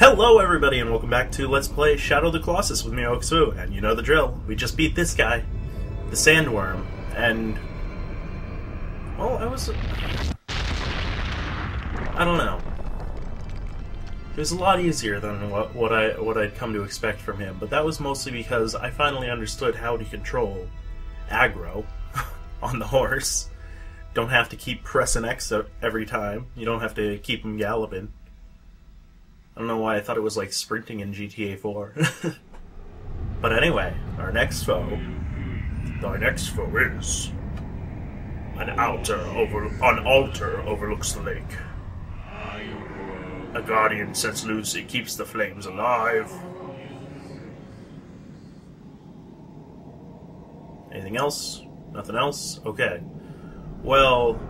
Hello, everybody, and welcome back to Let's Play Shadow the Colossus with me, Oaksu. And you know the drill. We just beat this guy, the Sandworm, and. Well, I was. I don't know. It was a lot easier than what, what I what I'd come to expect from him, but that was mostly because I finally understood how to control Agro on the horse. Don't have to keep pressing X every time. You don't have to keep him galloping. I don't know why I thought it was like sprinting in GTA 4. but anyway, our next foe. Our next foe is an altar over an altar overlooks the lake. A guardian sets loose, it keeps the flames alive. Anything else? Nothing else? Okay. Well,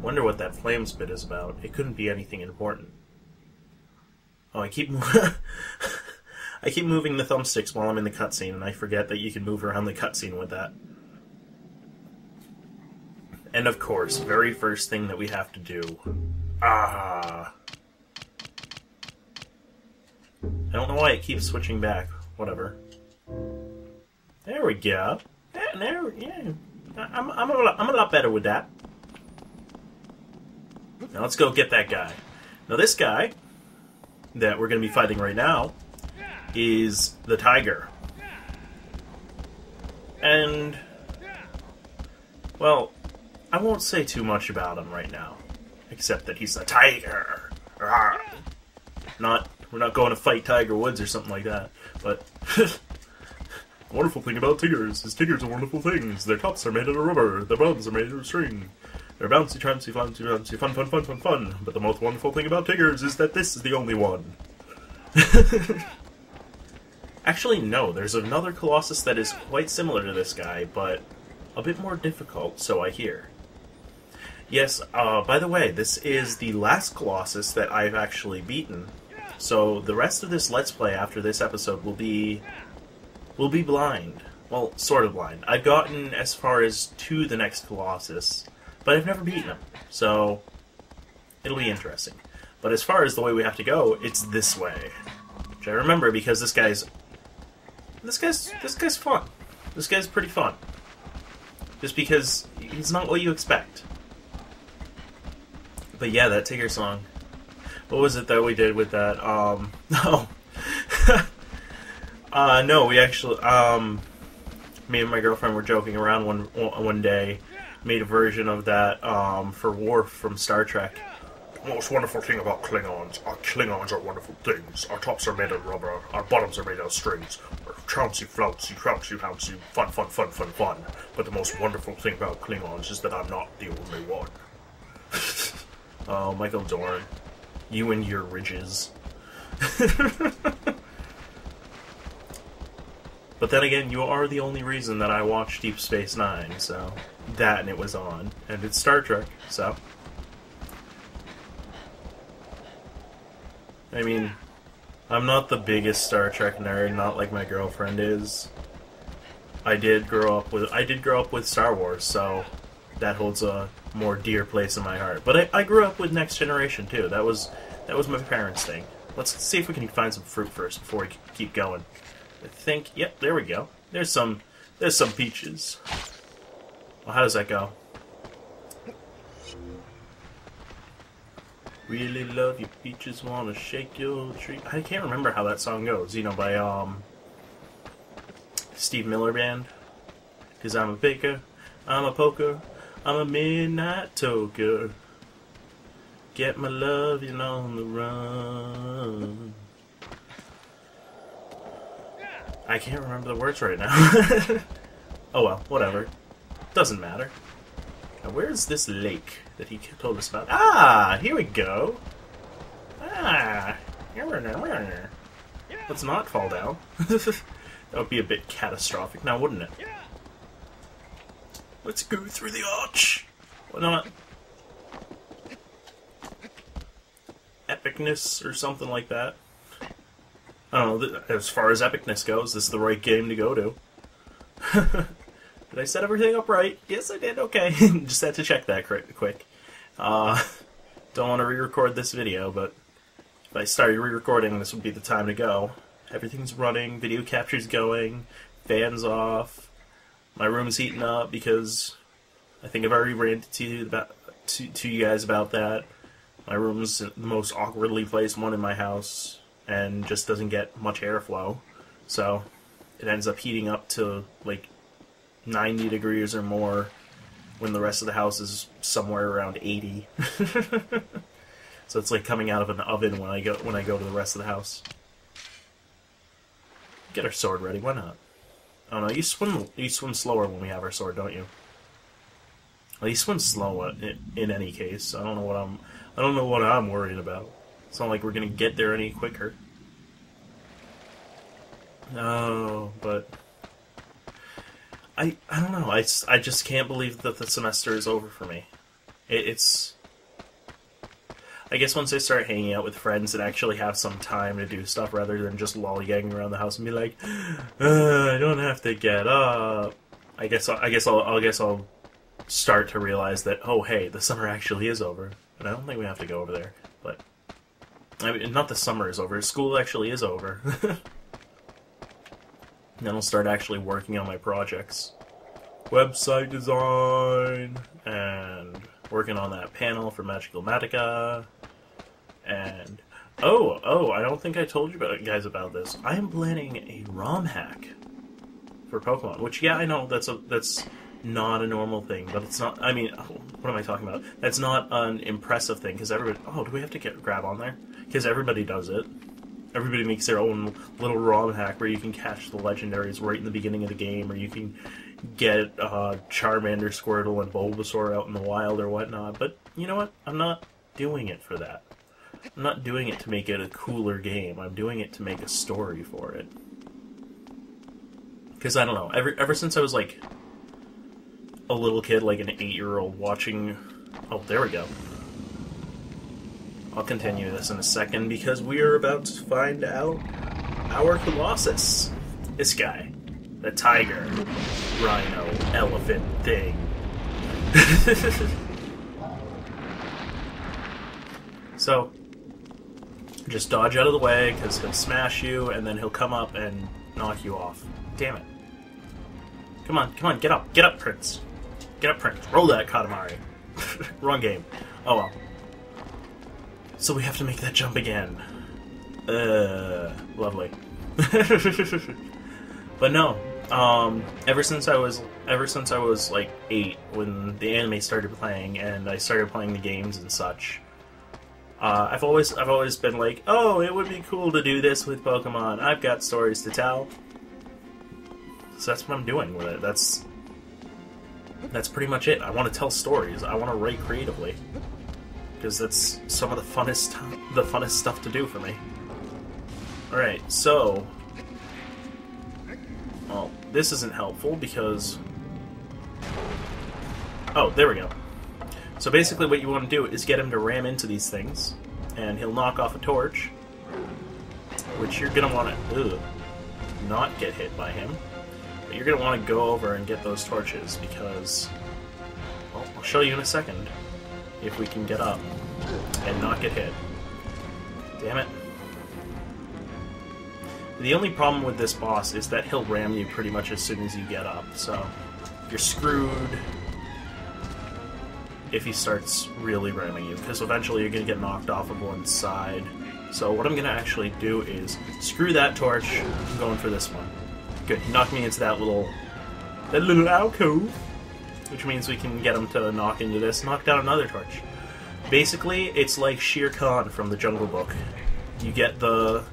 wonder what that flame spit is about. It couldn't be anything important. Oh, I keep I keep moving the thumbsticks while I'm in the cutscene, and I forget that you can move around the cutscene with that. And of course, very first thing that we have to do. Ah. I don't know why it keeps switching back. Whatever. There we go. There, there yeah. I'm, I'm, a lot, I'm a lot better with that. Now let's go get that guy. Now this guy that we're going to be fighting right now is the tiger. And, well, I won't say too much about him right now, except that he's a tiger. Not, we're not going to fight Tiger Woods or something like that, but wonderful thing about tigers is tigers are wonderful things. Their tops are made out of rubber, their bottoms are made out of string. They're bouncy, trancy, fancy, fancy, fun, fun, fun, fun, fun. But the most wonderful thing about tigers is that this is the only one. Actually, no. There's another Colossus that is quite similar to this guy, but a bit more difficult, so I hear. Yes, uh, by the way, this is the last Colossus that I've actually beaten. So the rest of this Let's Play after this episode will be... will be blind. Well, sort of blind. I've gotten as far as to the next Colossus, but I've never beaten him, so it'll be interesting. But as far as the way we have to go, it's this way. Which I remember because this guy's this guy's this guy's fun. This guy's pretty fun. Just because he's not what you expect. But yeah, that Tigger song. What was it that we did with that? Um no. uh no, we actually um me and my girlfriend were joking around one one day made a version of that um, for Worf from Star Trek. The most wonderful thing about Klingons, our Klingons are wonderful things. Our tops are made of rubber, our bottoms are made out of strings. We're trouncy, flouncy, trouncy, pouncy, fun, fun, fun, fun, fun. But the most wonderful thing about Klingons is that I'm not the only one. oh, Michael Dorn. You and your ridges. But then again, you are the only reason that I watched Deep Space Nine, so that and it was on, and it's Star Trek, so. I mean, I'm not the biggest Star Trek nerd, not like my girlfriend is. I did grow up with I did grow up with Star Wars, so that holds a more dear place in my heart. But I, I grew up with Next Generation too. That was that was my parents' thing. Let's see if we can find some fruit first before we keep going. I think, yep, there we go. There's some, there's some peaches. Well, how does that go? Really love your peaches, wanna shake your tree. I can't remember how that song goes, you know, by, um, Steve Miller Band. Cause I'm a baker, I'm a poker, I'm a midnight toker. Get my love, you know, on the run. I can't remember the words right now. oh well, whatever. Doesn't matter. Now, where's this lake that he told us about? Ah, here we go. Ah. Let's not fall down. that would be a bit catastrophic now, wouldn't it? Let's go through the arch. Why not? Epicness or something like that. I don't know, as far as epicness goes, this is the right game to go to. did I set everything up right? Yes, I did. Okay. Just had to check that quick. Uh, don't want to re-record this video, but if I started re-recording, this would be the time to go. Everything's running, video capture's going, fans off. My room's heating up because I think I've already ranted to you about to, to you guys about that. My room's the most awkwardly placed one in my house and just doesn't get much airflow. So it ends up heating up to like 90 degrees or more when the rest of the house is somewhere around 80. so it's like coming out of an oven when I go when I go to the rest of the house. Get our sword ready, why not? Oh no, you swim you swim slower when we have our sword, don't you? Well, you swim slow in, in any case. I don't know what I'm I don't know what I'm worried about. It's not like we're gonna get there any quicker. No, but I I don't know. I, I just can't believe that the semester is over for me. It, it's I guess once I start hanging out with friends and actually have some time to do stuff rather than just lollygagging around the house and be like, I don't have to get up. I guess I'll, guess I'll I guess I'll start to realize that oh hey the summer actually is over. and I don't think we have to go over there. But I mean, not the summer is over. School actually is over. then I'll start actually working on my projects. Website design, and working on that panel for Magical Matica. And, oh, oh, I don't think I told you about, guys about this. I am planning a ROM hack for Pokemon, which, yeah, I know that's a, that's not a normal thing, but it's not, I mean, oh, what am I talking about? That's not an impressive thing, because everybody, oh, do we have to get grab on there? Because everybody does it everybody makes their own little ROM hack where you can catch the legendaries right in the beginning of the game, or you can get uh, Charmander, Squirtle, and Bulbasaur out in the wild or whatnot. But you know what? I'm not doing it for that. I'm not doing it to make it a cooler game. I'm doing it to make a story for it. Because I don't know. Ever ever since I was like a little kid, like an eight-year-old, watching. Oh, there we go. I'll continue this in a second because we are about to find out our Colossus. This guy. The tiger, rhino, elephant thing. so, just dodge out of the way because he'll smash you and then he'll come up and knock you off. Damn it. Come on, come on, get up, get up, Prince. Get up, Prince. Roll that, Katamari. Wrong game. Oh well. So we have to make that jump again. Uh, lovely. but no, um, ever since I was ever since I was like eight, when the anime started playing and I started playing the games and such, uh, I've always I've always been like, oh, it would be cool to do this with Pokemon. I've got stories to tell. So that's what I'm doing with it. That's that's pretty much it. I want to tell stories. I want to write creatively because that's some of the funnest the funnest stuff to do for me. All right, so well, this isn't helpful because oh, there we go. So basically, what you want to do is get him to ram into these things, and he'll knock off a torch, which you're gonna want to not get hit by him. But you're gonna want to go over and get those torches because well, I'll show you in a second if we can get up and not get hit. Damn it. The only problem with this boss is that he'll ram you pretty much as soon as you get up, so you're screwed if he starts really ramming you, because eventually you're going to get knocked off of one side. So what I'm going to actually do is screw that torch, I'm going for this one. Good, he knocked me into that little, that little alcove, which means we can get him to knock into this, knock down another torch. Basically, it's like Shere Khan from the Jungle Book. You get the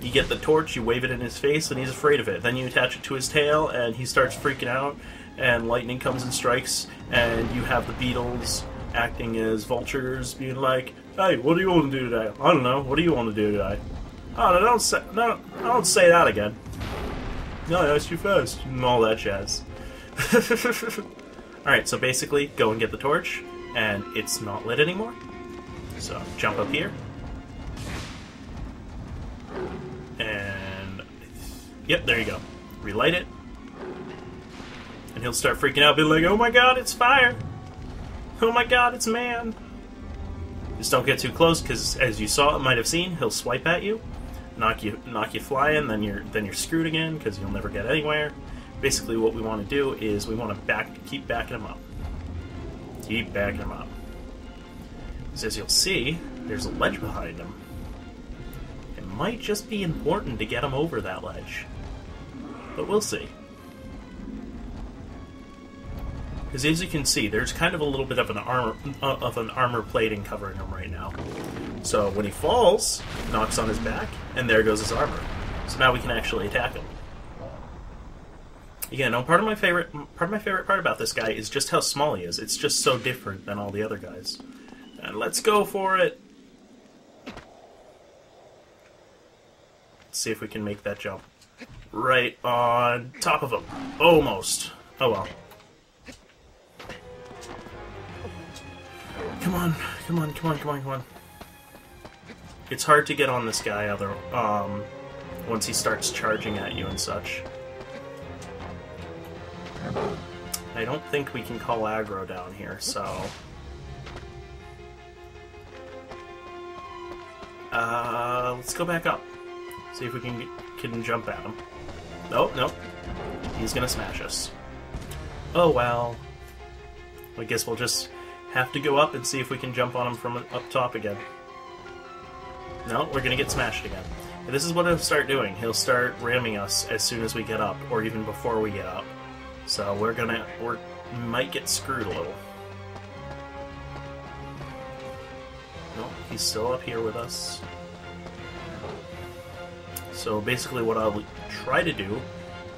you get the torch, you wave it in his face, and he's afraid of it. Then you attach it to his tail, and he starts freaking out, and lightning comes and strikes, and you have the beetles acting as vultures, being like, "Hey, what do you want to do today? I don't know. What do you want to do today? Oh, no, don't say no, don't say that again. No, asked you first, and all that jazz." all right, so basically, go and get the torch, and it's not lit anymore. So jump up here. And yep, there you go. Relight it. And he'll start freaking out, be like, oh my god, it's fire! Oh my god, it's man! Just don't get too close, because as you saw, it might have seen, he'll swipe at you, knock you, knock you flying, then you're then you're screwed again because you'll never get anywhere. Basically, what we want to do is we want to back, keep backing him up, keep backing him up. Because as you'll see, there's a ledge behind him. It might just be important to get him over that ledge, but we'll see. Because as you can see, there's kind of a little bit of an armor uh, of an armor plating covering him right now. So when he falls, knocks on his back, and there goes his armor. So now we can actually attack him. Again, no, part of my favorite part of my favorite part about this guy is just how small he is. It's just so different than all the other guys. And let's go for it. Let's see if we can make that jump. Right on top of him. Almost. Oh well. Come on, come on, come on, come on, come on. It's hard to get on this guy other um once he starts charging at you and such. I don't think we can call Agro down here, so uh, let's go back up. See if we can can jump at him. Nope, nope. He's gonna smash us. Oh well. I guess we'll just have to go up and see if we can jump on him from up top again. No, we're gonna get smashed again. This is what he'll start doing. He'll start ramming us as soon as we get up, or even before we get up. So we're gonna we might get screwed a little. No, he's still up here with us. So basically what I'll try to do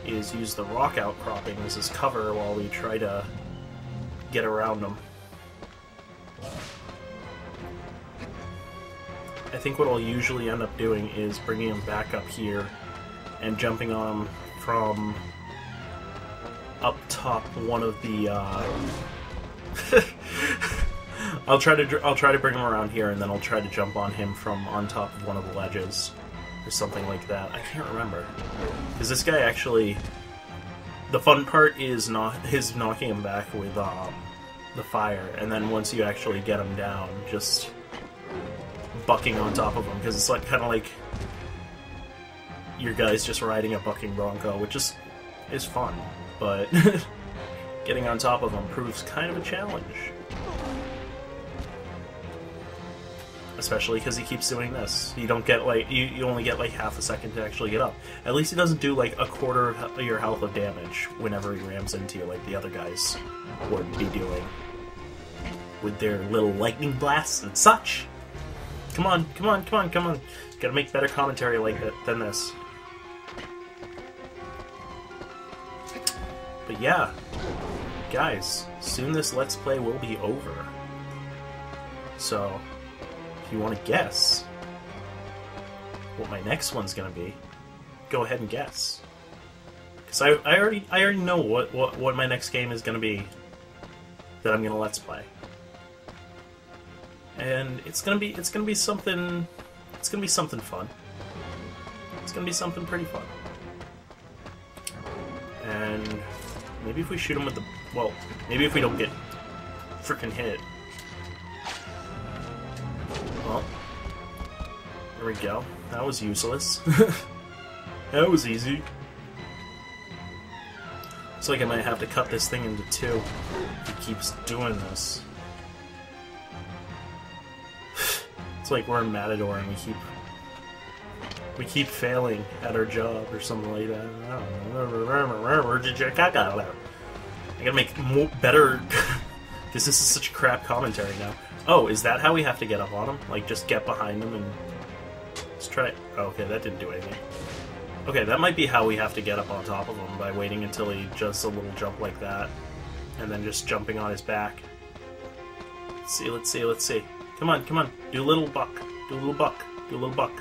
is use the rock outcropping as his cover while we try to get around him. I think what I'll usually end up doing is bringing him back up here and jumping on him from up top one of the. Uh... I'll try to I'll try to bring him around here, and then I'll try to jump on him from on top of one of the ledges, or something like that. I can't remember because this guy actually. The fun part is not his knocking him back with um, the fire, and then once you actually get him down, just bucking on top of him because it's like kind of like your guy's just riding a bucking bronco, which is is fun, but getting on top of him proves kind of a challenge. Especially because he keeps doing this. You don't get like you, you only get like half a second to actually get up. At least he doesn't do like a quarter of your health of damage whenever he rams into you, like the other guys would be doing with their little lightning blasts and such. Come on, come on, come on, come on. Gotta make better commentary like that than this. But yeah, guys, soon this Let's Play will be over. So, if you want to guess what my next one's gonna be, go ahead and guess. Because I, I already I already know what, what, what my next game is gonna be that I'm gonna Let's Play. And it's gonna be it's gonna be something it's gonna be something fun. It's gonna be something pretty fun. And maybe if we shoot him with the well, maybe if we don't get freaking hit. Well, there we go. That was useless. that was easy. Looks like I might have to cut this thing into two. if He keeps doing this. It's like we're in Matador and we keep we keep failing at our job or something like that. I gotta make more better because this is such crap commentary now. Oh, is that how we have to get up on him? Like just get behind him and let's try. Oh, okay, that didn't do anything. Okay, that might be how we have to get up on top of him by waiting until he does a little jump like that, and then just jumping on his back. Let's see, let's see, let's see. Come on, come on. Do a little buck. Do a little buck. Do a little buck.